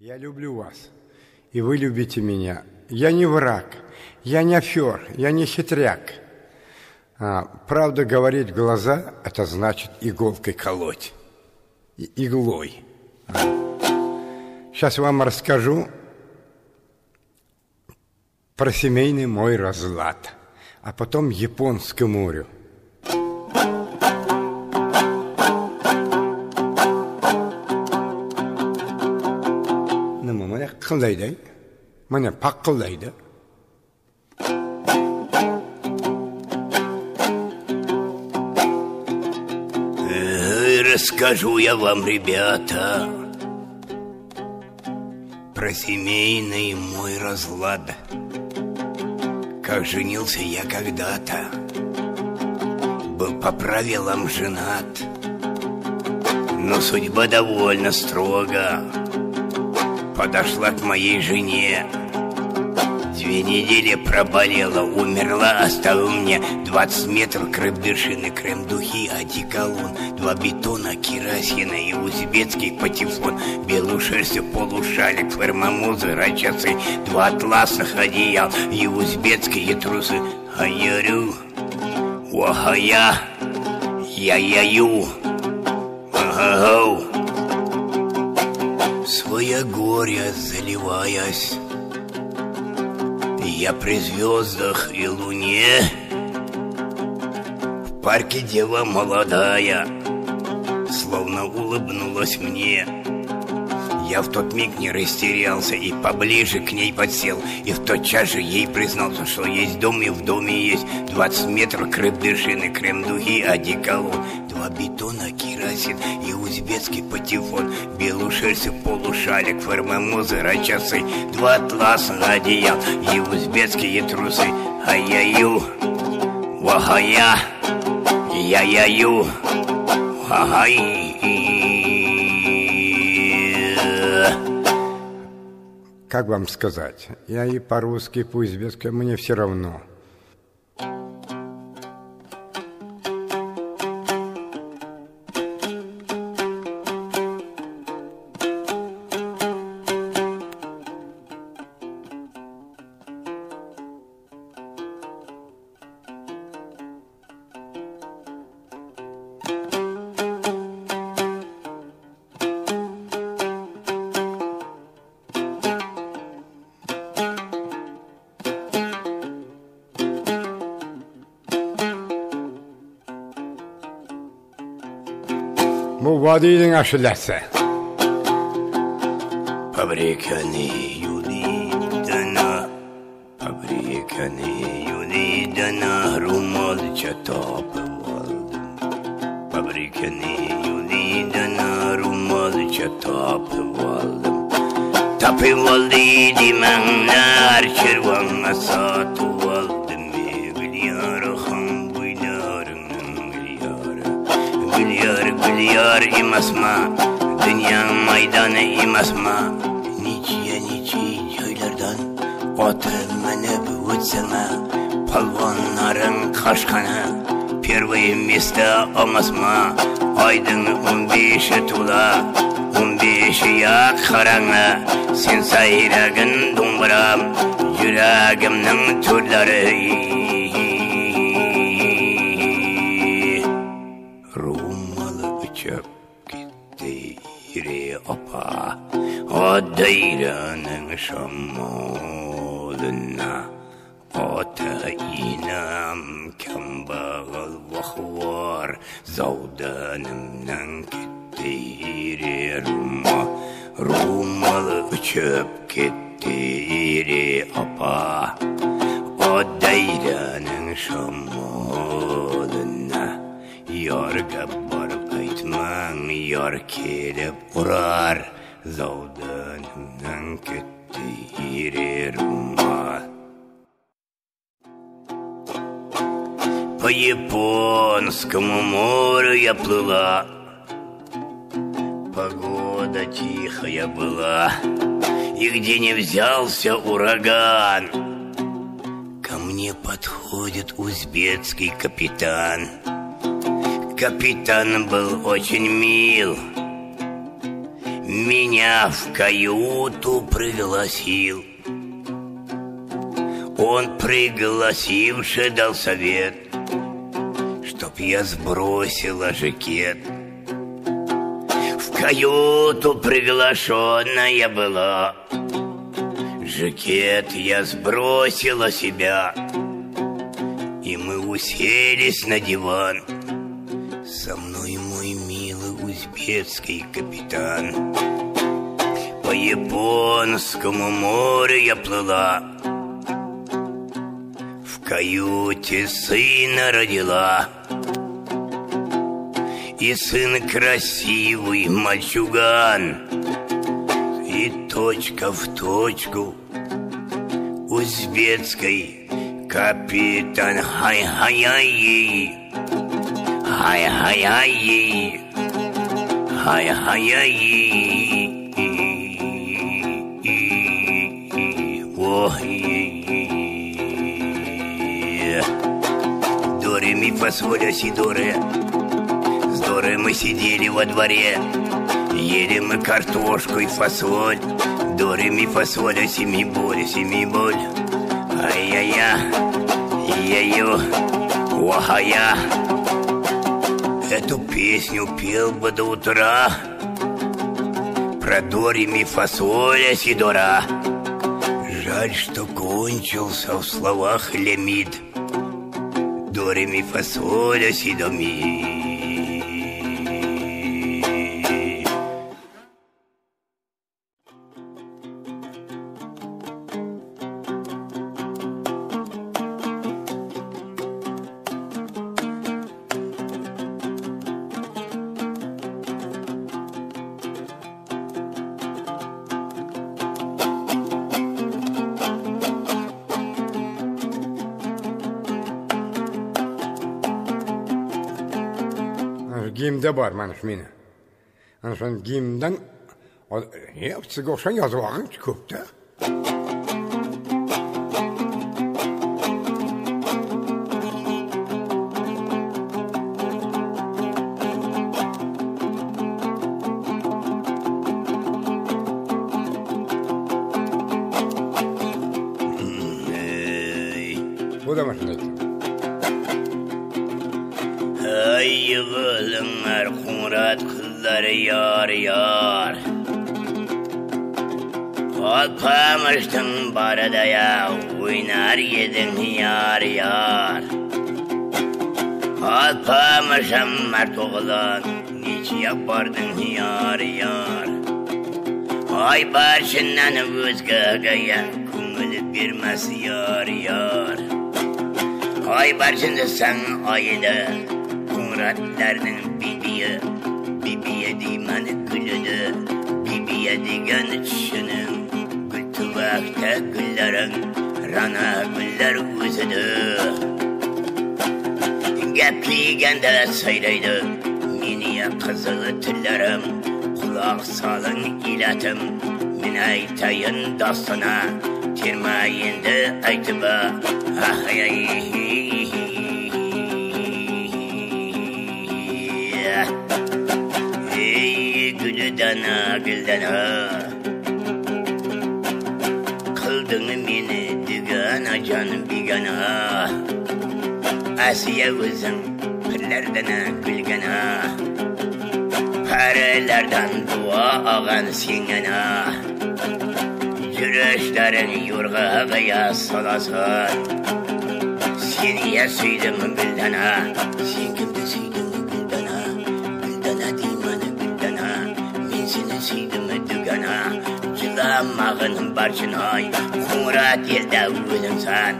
Я люблю вас, и вы любите меня. Я не враг, я не афер, я не хитряк. А, правда говорить в глаза – это значит иголкой колоть. И иглой. А. Сейчас вам расскажу про семейный мой разлад, а потом Японское море. Қылдайды міне паққылдайды Расскажу я вам, ребята, про семейный мой разлад. Как женился я когда-то, был по правилам женат, но судьба довольно строга подошла к моей жене. Две недели проболела, умерла, оставил мне 20 метров. Крепдышины, крем-духи, одеколон Два бетона, керосина и узбекский патефон. Белую шерсть, полушалик, фермомузы, рачасы Два атласных одеял и узбекские трусы. А я рю, вахая, я-я-ю, ага-гау свое горе заливаясь Я при звездах и луне. В парке дева молодая Словно улыбнулась мне я в тот миг не растерялся и поближе к ней подсел. И в тот час же ей признался, что есть дом и в доме есть 20 метров крепдышины, крем-духи, одеколон. Два бетона, керосин и узбекский патефон. Белую шерсть, полушалик, фермомузы, рачасы Два атласных одеял и узбекские трусы. Ай-яю, вахая, я-яю, ай как вам сказать, я и по-русски, и по-узбекски, мне все равно. موادین اش لحظه فبريكني يريدنا فبريكني يريدنا رمال شتاب والد فبريكني يريدنا رمال شتاب والد تابي والدي من نار شروان مساتو Güliyar güliyar imasma Dünya maydanı imasma Niçiye niçi joylardan Отыр міне өтсіңі Палванların қашқаны Первое место алмасма Айдың он беші тула Он беші ақ қараңы Сен сайрагын домбырам Жүрегімнің түрлері قديرنا شمالنا قاتئينم كم بغل وخوار زودانم ننك التيري روما روما uçup gitti apa O deyrenin şamoluna Yar gabar aytman yar kelip urar кетті ерер ума По японскому морю я плыла. Погода тихая была. И где не взялся ураган Ко мне подходит узбекский капитан. Капитан был очень мил меня в каюту пригласил. Он пригласивший дал совет, чтоб я сбросила жакет. В каюту приглашенная была, жакет я сбросила себя, и мы уселись на диван. Узбекский капитан. По японскому морю я плыла, в каюте сына родила. И сын красивый мальчуган, И точка в точку узбекской капитан Хай-хай-ай Ой До ре ми фа соль ля си до ре С до ре мы сидели во дворе Ели мы картошку и фасоль. До ре ми фа соль ля си ми боль си ми боль. Ай-я-я Я-ю Вахая Эту песню пел бы до утра. Про Дори ми фасоля Сидора. Жаль, что кончился в словах лимит. Дори ми фасоля Сидоми Gim'de var manışmine. Anasın Gim'den hepsi e, koşan yazıvağın çıkıp da. Hmm, Bu da makineydi. Murat kızları yar yar Alpamıştın barada ya Oynar yedin yar yar. Alpamışım mert oğlan Niçi yapardın yar yar. Ay başından özgagaya Kungulu birmez yar yar. Ay başında sen ayda Muratlarının bibiye yedigen düşünüm Gültü vakte güllerin Rana güller üzüdü Gepligen de söyleydi Miniye kızılı tüllerim Kulak salın iletim Mine aytayın dostuna Tirmayindi aytıbı Ah ay ha dilden ha Kıldın beni dügana canım bigana Asiye kızım pırlardan ha ha Paralardan dua ağan singen ha Güreşlerin yurga ağaya ha ممرن برجن های مرا کی زد اولنسان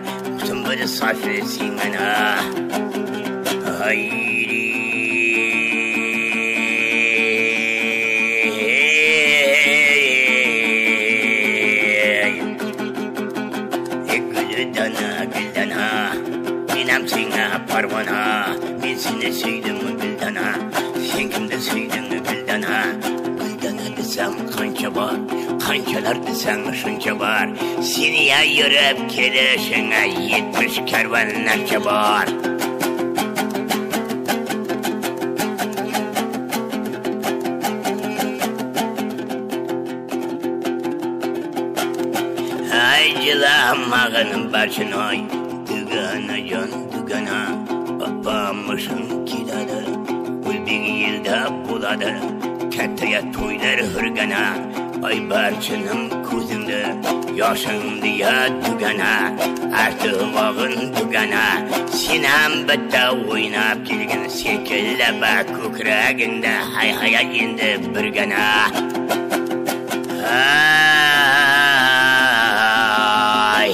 سمبر صافی سینا هایری ای یک جان جان گدان اینام سینا پروانا مین kelar desang shuncha bor seniya yurib kelishingga yetmish karvonlarcha bor ay jilamag'inim barchinoy oy. Dugana can dugana. Opamishim keladi. O'lbek yılda buladı kattaya to'ylar hırgana oybarchinim ko'zimda yoshim deya tugana artimog'im tugana sen ham bitta o'ynab kelgin sekillaba ko'kragingda hay hay endi birgana ay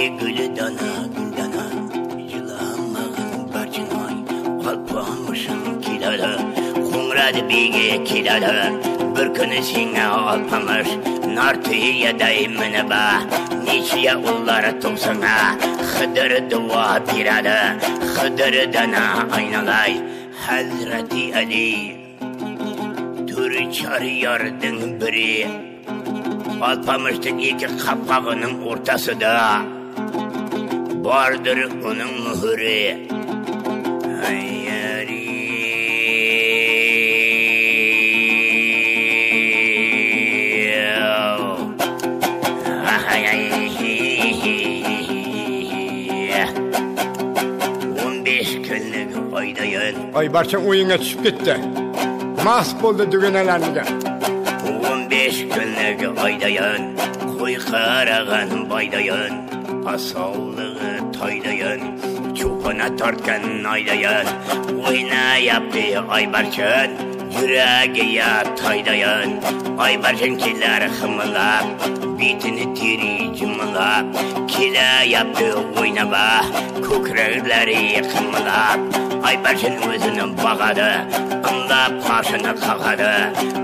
e guli keladi. бір күні сені алпамыш нар түйедей мініп неше ұлдар туылсаңа хыдыр дуа береді хыдырдан айналай хәзрәти әли түрі чариярдың бірі алпамыштың екі қапқағының ортасыда бардыр оның мүһірі kunlik oydayin oybarcha o'yinga tushib ketdi. Mast bo'ldi dugunalaniga o'n besh kunlik oydayin qo'y qarag'an boydayin pasovlig'i toydayin cho'pina tortgan oydayin o'ynayapti oybarchin Yüreğe toydayan Aybarcan kiler hımılap Bitini diri cımılap Kile yaptı oynaba Kukreğleri hımılap Aybarcan özünü bağadı. Anla paşını kakadı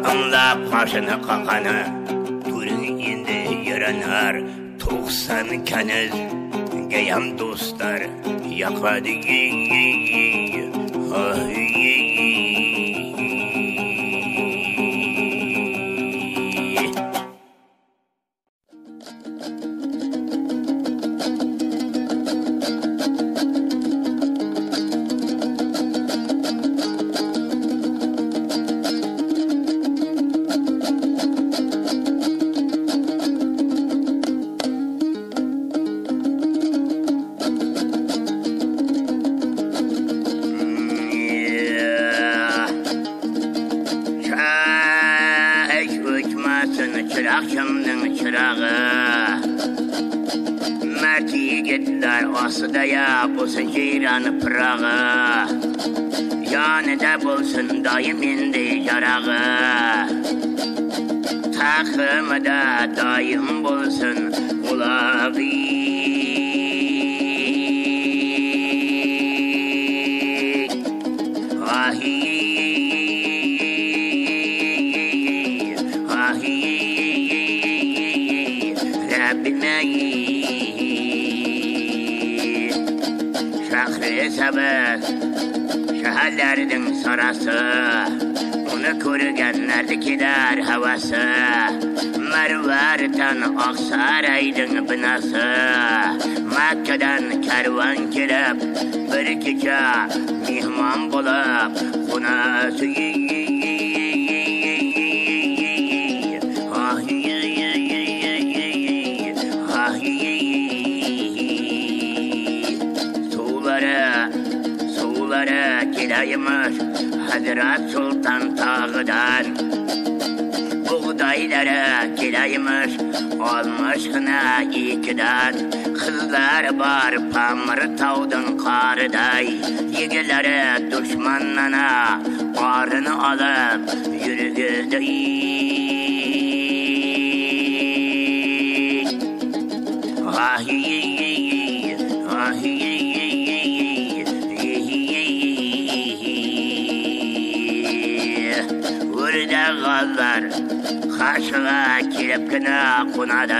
Anla paşını kakanı Turun indi yörenler Toğsan keniz Geyem dostlar. Yakadı yi yi yi Ay. Çırakçımdın çırağı. Mert yigitler asıda ya bulsun ceyranı pırağı. Yanıda bulsun dayım indi yarağı. Takımı da dayım bulsun ulağı. Ahi, Qaysamiz shaharlarining sarasi. Uni ko'rganlarnikilar havasi. Marvardan oqsaraydin binasi. Makkadan karvon kelib bir kecha mehmon bo'lib xunasiyi hazrat sultan tog'idan bug'doylari kelaymish olmishgina ikkidan qizlar bor pamir tovdin qoriday. Yigilari dushmanlana orini olib yurgildi. başına kiripkini kunadı.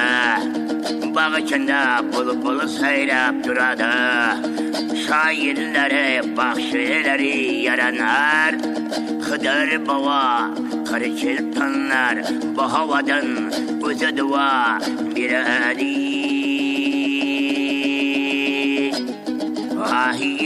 Bağ içinde bulu bulu seyrep duradı. Şairleri, bahşileri yaranar Kıdır baba, kırı çırpınlar Bu havadan özü dua bir adi. Vahiy